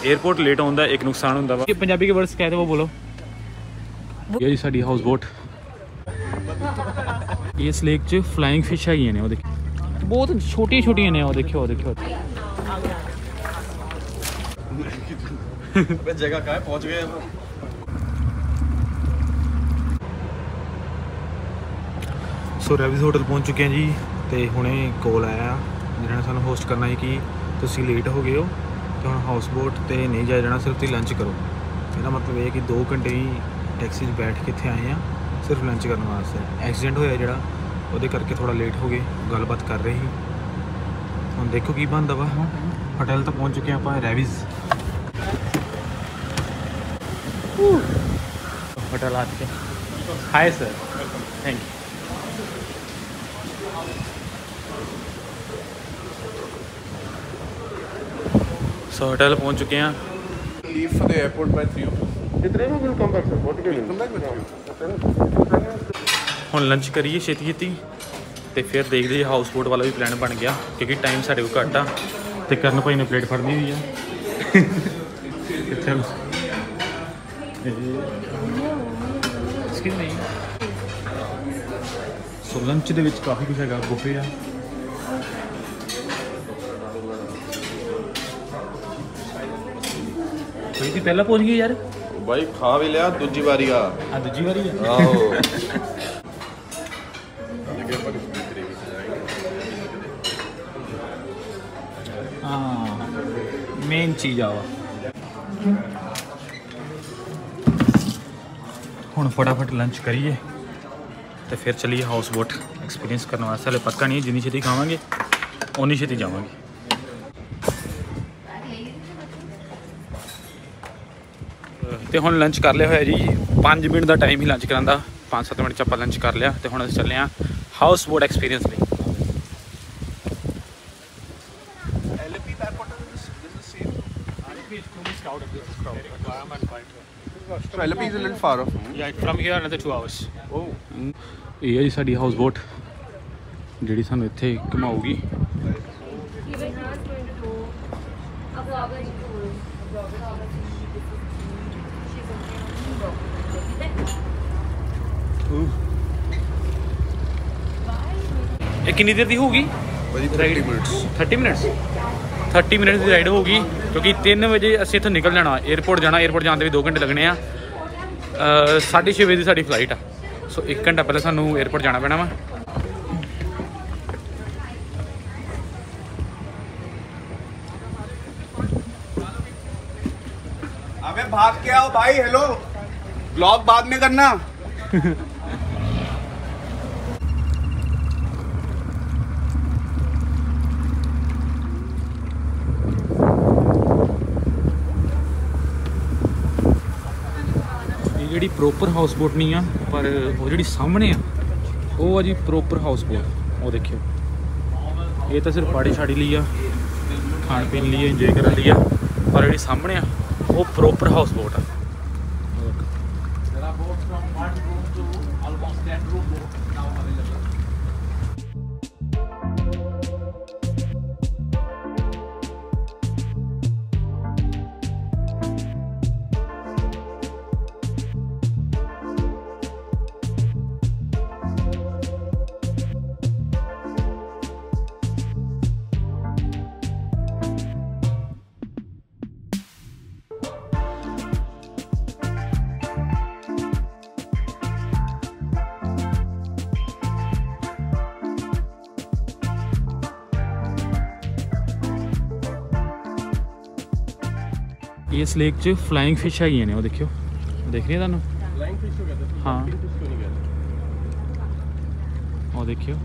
Airport late होने का एक नुकसान होता वा पंजाबी के वर्ड्स कहते वो बोलो ਇਹ ਜੀ ਸਾਡੀ ਹਾਊਸ ਬੋਟ ਇਸ ਲੇਕ 'ਚ ਫਲਾਈਂਗ ਫਿਸ਼ ਹੈਗੀਆਂ ਨੇ ਉਹ ਦੇਖੋ ਬਹੁਤ ਛੋਟੀਆਂ ਛੋਟੀਆਂ ਨੇ ਉਹ ਦੇਖਿਓ ਉਹ ਦੇਖਿਓ। ਅਬੇ ਜਗ੍ਹਾ ਪਹੁੰਚ ਗਏ ਸੋ ਰੈਵਿਸ ਹੋਟਲ ਪਹੁੰਚ ਚੁੱਕੇ ਹਾਂ ਜੀ ਤੇ ਹੁਣੇ ਕੋਲ ਆਇਆ ਜਿਹਨਾਂ ਨੇ ਸਾਨੂੰ ਹੋਸਟ ਕਰਨਾ ਹੈ ਕਿ ਤੁਸੀਂ ਲੇਟ ਹੋ ਗਏ ਹੋ। ਤੇ ਹੁਣ ਹਾਊਸ ਬੋਟ ਤੇ ਨਹੀਂ ਜਾ ਜਾਣਾ ਸਿਰਫ ਤੁਸੀਂ ਲੰਚ ਕਰੋ। ਇਹਦਾ ਮਤਲਬ ਇਹ ਕਿ 2 ਘੰਟੇ ਹੀ ਟੈਕਸੀ 'ਚ ਬੈਠ ਕੇ ਇੱਥੇ ਆਏ ਆ ਸਿਰਫ ਲੰਚ ਕਰਨ ਵਾਸਤੇ। ਐਕਸੀਡੈਂਟ ਹੋਇਆ ਜਿਹੜਾ ਉਹਦੇ ਕਰਕੇ ਥੋੜਾ ਲੇਟ ਹੋ ਗਏ ਗੱਲਬਾਤ ਕਰ ਰਹੇ ਸੀ। ਹੁਣ ਦੇਖੋ ਕੀ ਬਣਦਾ ਵਾ। ਹੋਟਲ ਤੱਕ ਪਹੁੰਚ ਚੁੱਕੇ ਆਪਾਂ ਰੈਵਿਜ਼ ਹੋਟਲ ਆ ਚੁੱਕੇ। Hi sir thank you so hotel पहुंच चुके हैं Leave for the airport by three o'clock. Come back with you. ਹੁਣ ਲੰਚ ਕਰੀਏ ਛੇਤੀ ਛੇਤੀ ਤੇ ਫਿਰ ਦੇਖਦੇ ਹਾਂ ਹਾਊਸ ਬੋਟ ਵਾਲਾ ਵੀ ਪਲਾਨ ਬਣ ਗਿਆ ਕਿਉਂਕਿ ਟਾਈਮ ਸਾਡੇ ਕੋਲ ਘੱਟ ਆ ਤੇ ਕਰਨ ਭਾਈ ਨੇ ਪਲੇਟ ਫੜਨੀ ਹੋਈ ਆ ਕਿੱਥੇ ਐਕਸਕਿਊਜ਼ ਮੀ ਸੋ ਲੰਚ ਦੇ ਵਿੱਚ ਕਾਫੀ ਕੁਝ ਹੈਗਾ ਬੁਫੇ ਆ ਤੁਸੀਂ ਵੀ ਪਹਿਲਾਂ ਪਹੁੰਚ ਗਏ ਯਾਰ ਬਾਈ ਖਾ ਵੀ ਲਿਆ ਦੂਜੀ ਵਾਰੀ ਆ ਆ ਦੂਜੀ ਵਾਰੀ ਆ ਆਹੋ ਹਾਂ ਮੇਨ ਚੀਜ਼ ਆ ਹੁਣ ਫਟਾਫਟ ਲੰਚ ਕਰੀਏ ਤੇ ਫਿਰ ਚਲੀਏ ਹਾਊਸ ਬੋਟ ਐਕਸਪੀਰੀਅੰਸ ਕਰਨ ਵਾਸਤੇ ਹਲੇ ਪੱਕਾ ਨਹੀਂ ਜਿੰਨੀ ਛੇਤੀ ਖਾਵਾਂਗੇ ਉਨੀ ਛੇਤੀ ਜਾਵਾਂਗੇ ਤੇ ਹੁਣ ਲੰਚ ਕਰ ਲਿਆ ਹੋਇਆ ਜੀ 5 ਮਿੰਟ ਦਾ ਟਾਈਮ ਹੀ ਲੰਚ ਕਰਨ ਦਾ 5-7 ਮਿੰਟ ਚ ਆਪਾਂ ਲੰਚ ਕਰ ਲਿਆ ਤੇ ਹੁਣ ਅਸੀਂ ਚੱਲੇ ਆ ਹਾਊਸ ਬੋਟ ਐਕਸਪੀਰੀਅੰਸ ਲਈ LP is a little far off. Yeah, from here another 2 hours. Oh. ਇਹ ਹੈ ਜੀ ਸਾਡੀ ਹਾਊਸ ਬੋਟ ਜਿਹੜੀ ਸਾਨੂੰ ਇੱਥੇ ਘੁਮਾਊਗੀ ਇਹ ਕਿੰਨੀ ਦੇਰ ਦੀ ਹੋਊਗੀ ਭਾਜੀ 30 ਮਿੰਟਸ 30 ਮਿੰਟਸ 30 ਮਿੰਟਸ ਦੀ ਰਾਈਡ ਹੋਊਗੀ ਕਿਉਂਕਿ 3 ਵਜੇ ਅਸੀਂ ਇੱਥੋਂ ਨਿਕਲ ਜਾਣਾ 에어ਪੋਰਟ ਜਾਣਾ 에어ਪੋਰਟ ਜਾਣ ਦੇ ਵੀ 2 ਘੰਟੇ ਲੱਗਣੇ ਆ 6:30 ਵਜੇ ਦੀ ਸਾਡੀ ਫਲਾਈਟ ਆ ਸੋ 1 ਘੰਟਾ ਪਹਿਲਾਂ ਸਾਨੂੰ 에어ਪੋਰਟ ਜਾਣਾ ਪੈਣਾ ਵਾ अबे भाग के आओ भाई हेलो ब्लॉग बाद में करना ਜਿਹੜੀ ਪ੍ਰੋਪਰ ਹਾਊਸ ਬੋਟ ਨਹੀਂ ਆ, ਪਰ ਉਹ ਜਿਹੜੀ ਸਾਹਮਣੇ ਆ, ਉਹ ਆ ਜੀ ਪ੍ਰੋਪਰ ਹਾਊਸ ਬੋਟ ਉਹ ਦੇਖਿਓ ਇਹ ਤਾਂ ਸਿਰਫ ਪਾੜੀ ਛਾੜੀ ਲਈ ਆ, ਖਾਣ ਪੀਣ ਲਈ ਇੰਜੋਏ ਕਰਨ ਲਈ ਆ, ਪਰ ਜਿਹੜੀ ਸਾਹਮਣੇ ਆ, ਉਹ ਪ੍ਰੋਪਰ ਹਾਊਸ ਬੋਟ ਆ ਉਹ ਦੇਖੋ। ਇਸ ਲੇਕ 'ਚ ਫਲਾਈਂਗ ਫਿਸ਼ ਹੈਗੀਆਂ ਨੇ ਉਹ ਦੇਖਿਓ ਦੇਖ ਰਹੀ ਤੁਹਾਨੂੰ ਫਲਾਈਂਗ ਫਿਸ਼ ਹੋ ਗਿਆ ਹਾਂ ਉਹ ਦੇਖਿਓ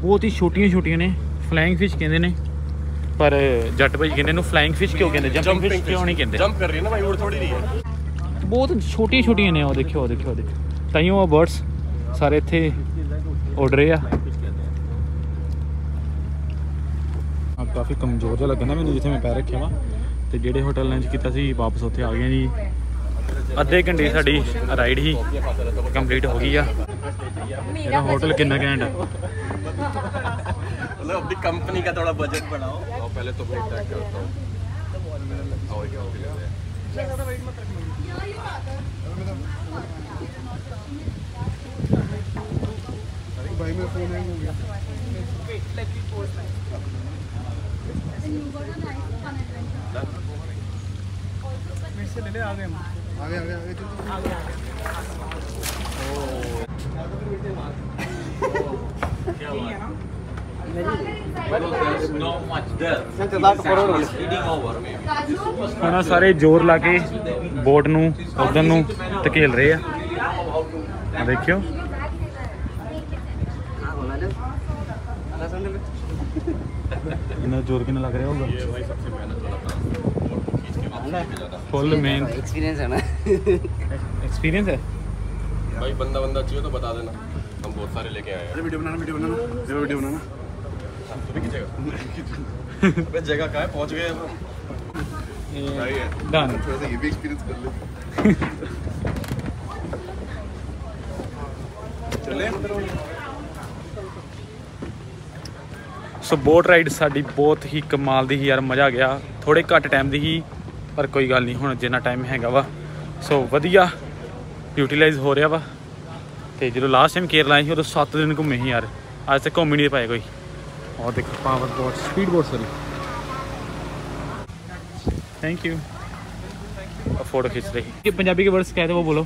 ਬਹੁਤ ਹੀ ਛੋਟੀਆਂ ਛੋਟੀਆਂ ਨੇ ਫਲਾਈਂਗ ਫਿਸ਼ ਕਹਿੰਦੇ ਨੇ ਪਰ ਜੱਟ ਭਾਈ ਕਹਿੰਦੇ ਨੂੰ ਫਲਾਈਂਗ ਫਿਸ਼ ਕਿਉਂ ਕਹਿੰਦੇ ਜੰਪਿੰਗ ਫਿਸ਼ ਕਿਉਂ ਨਹੀਂ ਕਹਿੰਦੇ ਜੰਪ ਕਰ ਰਹੀ ਹੈ ਨਾ ਭਾਈ ਉੜ ਥੋੜੀ ਰਹੀ ਹੈ ਬਹੁਤ ਛੋਟੀਆਂ ਛੋਟੀਆਂ ਨੇ ਉਹ ਦੇਖਿਓ ਉਹ ਦੇਖਿਓ ਦੇਖਿਓ ਤਾਂ ਹੀ ਉਹ ਬਰਡਸ ਸਾਰੇ ਇੱਥੇ ਉੱਡ ਰਹੇ ਆ ਕਾਫੀ ਕਮਜ਼ੋਰ ਜਿਹਾ ਲੱਗਣਾ ਮੈਨੂੰ ਜਿੱਥੇ ਮੈਂ ਪੈਰ ਰੱਖਿਆ ਵਾ ਤੇ ਜਿਹੜੇ ਹੋਟਲ ਲੰਚ ਕੀਤਾ ਸੀ ਵਾਪਸ ਉੱਥੇ ਆ ਗਏ ਜੀ ਅੱਧੇ ਘੰਟੇ ਦੀ ਸਾਡੀ ਰਾਈਡ ਹੀ ਕੰਪਲੀਟ ਹੋ ਗਈ ਆ ਇਹਦਾ ਹੋਟਲ ਕਿੰਨਾ ਘੈਂਟ ਆ मतलब अपनी कंपनी का थोड़ा बजट बढ़ाओ और पहले तो वेट चेक करता हूँ और क्या हो गया? not much there. It's eating over. ਹੁਣ ਆਹ ਸਾਰੇ ਜ਼ੋਰ ਲਾ ਕੇ ਬੋਟ ਨੂੰ ਉਧਰ ਨੂੰ ਧਕੇਲ ਰਹੇ ਆ ਆ ਦੇਖਿਓ ਇਹਨਾਂ ਜ਼ੋਰ ਕਿੰਨਾ ਲੱਗ ਰਿਹਾ ਹੋਗਾ ਫੁੱਲ ਮੇਨ एक्सपीरियंस है ना ਐਕਸਪੀਰੀਅੰਸ ਹੈ भाई बंदा बंदा चाहिए तो बता देना हम बहुत सारे लेके आए हैं वीडियो बनाना वीडियो बनाना वीडियो बनाना तो भी खींचेगा अबे जगह कहाँ है पहुंच गए हम भाई है ਡਨ थोड़ा सा ये भी एक्सपीरियंस कर ले चले ਸੋ ਬੋਟ ਰਾਈਡ ਸਾਡੀ ਬਹੁਤ ਹੀ ਕਮਾਲ ਦੀ ਸੀ ਯਾਰ ਮਜ਼ਾ ਆ ਗਿਆ ਥੋੜੇ ਘੱਟ ਟਾਈਮ ਦੀ ਸੀ ਪਰ ਕੋਈ ਗੱਲ ਨਹੀਂ ਹੁਣ ਜਿੰਨਾ ਟਾਈਮ ਹੈਗਾ ਵਾ ਸੋ ਵਧੀਆ ਯੂਟਿਲਾਈਜ਼ ਹੋ ਰਿਹਾ ਵਾ ਤੇ ਜਦੋਂ ਲਾਸਟ ਟਾਈਮ ਕੇਰਲਾ ਆਏ ਸੀ ਉਦੋਂ 7 ਦਿਨ ਘੁੰਮੇ ਸੀ ਯਾਰ ਅੱਜ ਤੱਕ ਘੁੰਮ ਹੀ ਨਹੀਂ ਪਾਏ ਕੋਈ ਔਰ ਦੇਖੋ power boat speed boat sorry thank you photo खींच रही ये पंजाबी के वर्ड्स क्या थे वो बोलो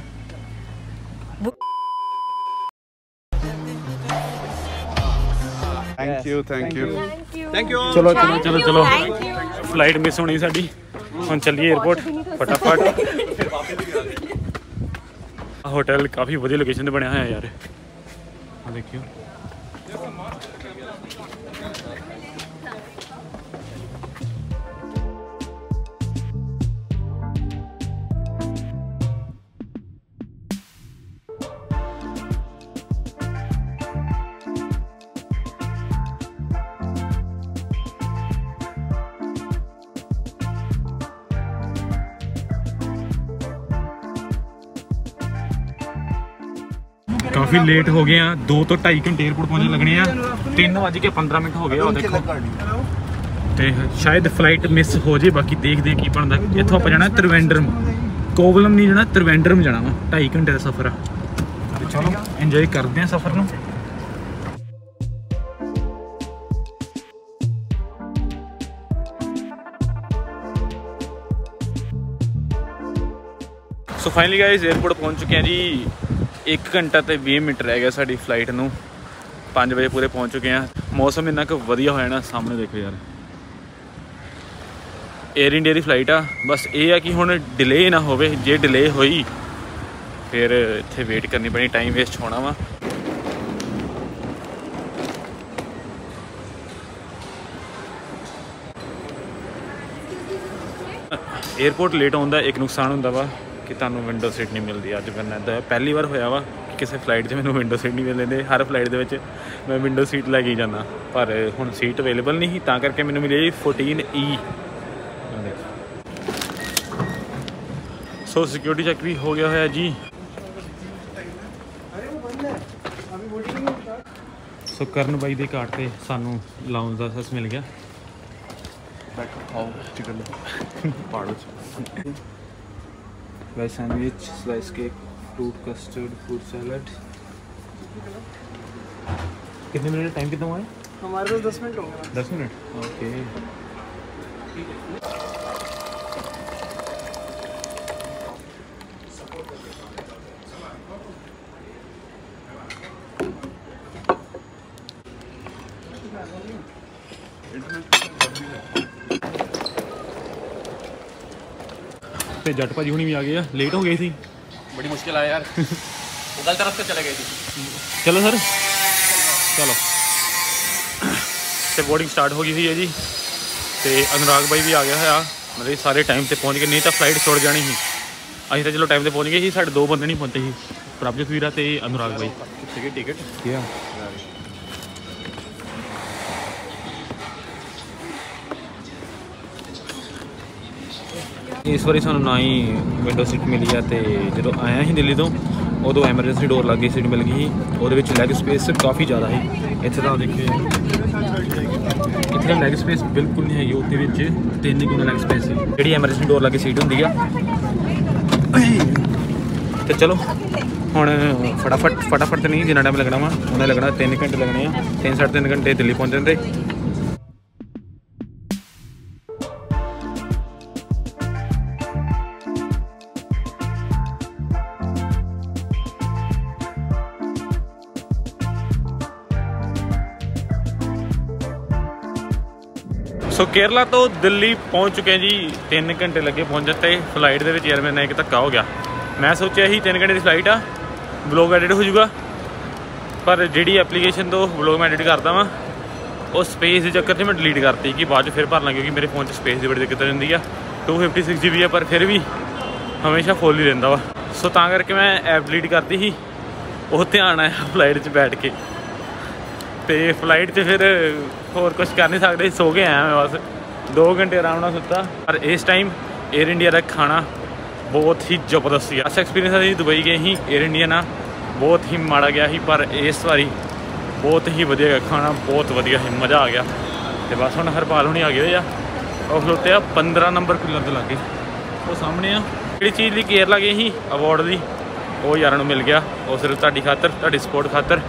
थैंक यू थैंक यू ਚਲੋ ਚਲੋ ਚਲੋ ਚਲੋ ਫਲਾਈਟ ਮਿਸ ਹੋਣੀ ਸਾਡੀ ਹੁਣ ਚੱਲੀਏ हम्म। हम चलिए एयरपोर्ट फटाफट। होटल काफ़ी वधिया लोकेशन ते ਬਣਿਆ ਹੋਇਆ ਕਾਫੀ ਲੇਟ ਹੋ ਗਏ ਆ 2 ਤੋਂ 2.5 ਘੰਟੇ 에어ਪੋਰਟ ਪਹੁੰਚਣ ਲੱਗਣੇ ਆ 3:15 ਮਿੰਟ ਹੋ ਗਏ ਆ ਦੇਖੋ ਤੇ ਸ਼ਾਇਦ ਫਲਾਈਟ ਮਿਸ ਹੋ ਜੇ ਬਾਕੀ ਦੇਖਦੇ ਕੀ ਬਣਦਾ ਇੱਥੋਂ ਆਪਾਂ ਜਾਣਾ ਤ੍ਰਿਵੇਂਦਰਮ ਕੋਵਲਮ ਨਹੀਂ ਜਾਣਾ ਤ੍ਰਿਵੇਂਦਰਮ ਜਾਣਾ ਵਾ 2.5 ਘੰਟੇ ਦਾ ਸਫ਼ਰ ਆ ਚਲੋ ਇੰਜੋਏ ਕਰਦੇ ਆ ਸਫ਼ਰ ਨੂੰ सो फाइनली गाइस एयरपोर्ट पहुँच चुके हैं जी ਇੱਕ ਘੰਟਾ ਤੇ 20 ਮਿੰਟ ਰਹਿ ਗਿਆ ਸਾਡੀ ਫਲਾਈਟ ਨੂੰ। 5 ਵਜੇ ਪੂਰੇ ਪਹੁੰਚ ਚੁੱਕੇ ਆ ਮੌਸਮ ਇੰਨਾ ਕੁ ਵਧੀਆ ਹੋ ਜਾਣਾ ਸਾਹਮਣੇ ਦੇਖੋ ਯਾਰ। 에ਅਰ ਇੰਡੀਆ ਦੀ ਫਲਾਈਟ ਆ। ਬਸ ਇਹ ਆ ਕਿ ਹੁਣ ਡਿਲੇ ਨਾ ਹੋਵੇ, ਜੇ ਡਿਲੇ ਹੋਈ, ਫਿਰ ਇੱਥੇ ਵੇਟ ਕਰਨੀ ਪੈਣੀ ਟਾਈਮ ਵੇਸਟ ਹੋਣਾ ਵਾ। ਏਅਰਪੋਰਟ ਲੇਟ ਆਉਂਦਾ ਇੱਕ ਨੁਕਸਾਨ ਹੁੰਦਾ ਵਾ। ਕਿ ਤੁਹਾਨੂੰ ਵਿੰਡੋ ਸੀਟ ਨਹੀਂ ਮਿਲਦੀ। ਅੱਜ ਮੈਨੂੰ ਇਦਾਂ ਪਹਿਲੀ ਵਾਰ ਹੋਇਆ ਵਾ ਕਿ ਕਿਸੇ ਫਲਾਈਟ 'ਚ ਮੈਨੂੰ ਵਿੰਡੋ ਸੀਟ ਨਹੀਂ ਮਿਲਦੀ ਹਰ ਫਲਾਈਟ ਦੇ ਵਿੱਚ ਮੈਂ ਵਿੰਡੋ ਸੀਟ ਲੈ ਕੇ ਜਾਂਦਾ। ਪਰ ਹੁਣ ਸੀਟ ਅਵੇਲੇਬਲ ਨਹੀਂ ਸੀ ਤਾਂ ਕਰਕੇ ਮੈਨੂੰ ਮਿਲੀ 14E ਸੋ ਸਿਕਿਉਰਿਟੀ ਚੈੱਕ ਵੀ ਹੋ ਗਿਆ ਹੋਇਆ ਜੀ। ਸੋ ਕਰਨ ਬਾਈ ਦੇ ਕਾਰਡ ਤੇ ਸਾਨੂੰ ਲਾਉਂਜ ਦਾ ਸੈਸ ਮਿਲ ਗਿਆ। ਬੈਕ ਆਓ chicken ਪਾੜੋ veg sandwich slice cake fruit custard fruit salad कितने मिनट टाइम कितना हुआ है? हमारे पास दस मिनट होगा दस मिनट? ओके रास्ते जट भाजी होनी भी आ गए लेट हो गए थी। बड़ी मुश्किल आया यार। गलत रास्ते चले गए थी। चलो सर। चलो। तो बोर्डिंग स्टार्ट हो गई थी जी। तो अनुराग भाई भी आ गया है मतलब सारे टाइम से पहुँच गए। नहीं तो फ़्लाइट छोड़ जानी ही अभी तो चलो टाइम से पहुँच गए ही साढ़े दो बंद नहीं पहुँचे ही प्रभजीत वीरा अनुराग भाई। टिकट ਇਸ ਵਾਰੀ ਸਾਨੂੰ ਨਾ ਹੀ ਵਿੰਡੋ ਸੀਟ ਮਿਲੀ ਆ ਤੇ ਜਦੋਂ ਆਇਆ ਸੀ ਦਿੱਲੀ ਤੋਂ, ਉਦੋਂ ਐਮਰਜੈਂਸੀ ਡੋਰ ਲੱਗ ਗਈ ਸੀਟ ਮਿਲ ਗਈ ਸੀ। ਉਹਦੇ ਵਿੱਚ ਲੈਗ ਸਪੇਸ ਕਾਫੀ ਜ਼ਿਆਦਾ ਸੀ। ਇੱਥੇ ਤਾਂ ਦੇਖਿਓ ਇੱਥੇ ਲੈਗ ਸਪੇਸ ਬਿਲਕੁਲ ਨਹੀਂ ਹੈਗੀ ਉਹਦੇ ਵਿੱਚ ਤਿੰਨ ਗੁਣਾ ਲੈਗ ਸਪੇਸ ਸੀ। ਜਿਹੜੀ ਐਮਰਜੈਂਸੀ ਡੋਰ ਲੱਗੇ ਸੀਟ ਹੁੰਦੀ ਆ। ਤੇ ਚਲੋ, ਹੁਣ ਫਟਾਫਟ ਫਟਾਫਟ ਤੇ ਨਹੀਂ, ਜਿੰਨਾ ਟਾਈਮ ਲੱਗਣਾ ਵਾ, ਉਹਨੇ ਲੱਗਣਾ 3 ਘੰਟੇ ਲੱਗਣੇ ਆ। 3 3.5 ਘੰਟੇ ਦਿੱਲੀ ਪਹੁੰਚਣ ਤੇ ਸੋ ਕੇਰਲਾ ਤੋਂ ਦਿੱਲੀ ਪਹੁੰਚ ਚੁੱਕੇ ਹਾਂ ਜੀ 3 ਘੰਟੇ ਲੱਗੇ ਪਹੁੰਚਣ ਤੇ ਫਲਾਈਟ ਦੇ ਵਿੱਚ ਯਾਰ ਮੇਰੇ ਨਾਲ ਇੱਕ ਧੱਕਾ ਹੋ ਗਿਆ। ਮੈਂ ਸੋਚਿਆ ਸੀ 3 ਘੰਟੇ ਦੀ ਫਲਾਈਟ ਆ ਵਲੌਗ ਐਡਿਟ ਹੋ ਜਾਊਗਾ, ਪਰ ਜਿਹੜੀ ਐਪਲੀਕੇਸ਼ਨ ਤੋਂ ਵਲੌਗ ਮੈਂ ਐਡਿਟ ਕਰਦਾ ਵਾਂ, ਉਹ ਸਪੇਸ ਦੇ ਚੱਕਰ 'ਚ ਮੈਂ ਡਿਲੀਟ ਕਰਤੀ, ਕਿ ਬਾਅਦ 'ਚ ਫਿਰ ਭਰਨਾ, ਕਿਉਂਕਿ ਮੇਰੇ ਫੋਨ 'ਚ ਸਪੇਸ ਦੀ ਬੜੀ ਦਿੱਕਤ ਰਹਿੰਦੀ ਆ। 256 GB ਆ, ਪਰ ਫਿਰ ਵੀ ਹਮੇਸ਼ਾ ਫੁੱਲ ਹੀ ਰਹਿੰਦਾ ਵਾ। ਸੋ ਤਾਂ ਕਰਕੇ ਮੈਂ ਐਪ ਡਿਲੀਟ ਕਰਤੀ ਸੀ, ਉਹ ਧਿਆਨ ਆਇਆ ਫਲਾਈਟ 'ਚ ਬੈਠ ਕੇ। ਤੇ ਫਲਾਈਟ 'ਚ ਫਿਰ ਹੋਰ ਕੁਝ ਕਰ ਨਹੀਂ ਸਕਦੇ, ਸੋ ਕੇ ਆਇਆ ਮੈਂ ਬਸ। 2 ਘੰਟੇ ਆਰਾਮ ਨਾਲ ਸੁੱਤਾ। ਪਰ ਇਸ ਟਾਈਮ 에ਅਰ ਇੰਡੀਆ ਦਾ ਖਾਣਾ ਬਹੁਤ ਹੀ ਜ਼ਬਰਦਸਤ ਸੀ। ਅਸ ਐਕਸਪੀਰੀਅੰਸ ਅਸੀਂ ਦੁਬਈ ਗਏ ਸੀ 에ਅਰ ਇੰਡੀਆ ਨਾਲ ਬਹੁਤ ਹੀ ਮਾੜਾ ਗਿਆ ਸੀ, ਪਰ ਇਸ ਵਾਰੀ ਬਹੁਤ ਹੀ ਵਧੀਆ ਗਿਆ। ਖਾਣਾ ਬਹੁਤ ਵਧੀਆ ਸੀ, ਮਜ਼ਾ ਆ ਗਿਆ। ਤੇ ਬਸ ਹੁਣ ਹਰਪਾਲ ਹੁਣੀ ਆ ਗਏ ਹੋਏ ਆ। ਉਹ ਖਲੋਤੇ ਆ 15 ਨੰਬਰ ਪਿਲਰ ਦੇ ਲਾਗੇ। ਉਹ ਸਾਹਮਣੇ ਆ। ਜਿਹੜੀ ਚੀਜ਼ ਲਈ ਕੇਰਲਾ ਗਏ ਸੀ? ਅਵਾਰਡ ਦੀ ਉਹ ਯਾਰਾਂ ਨੂੰ ਮਿਲ ਗਿਆ। ਉਹ ਸਿਰਫ ਤੁਹਾਡੀ ਖਾਤਰ, ਤੁਹਾਡੀ ਸਪੋਰਟ ਖਾਤਰ।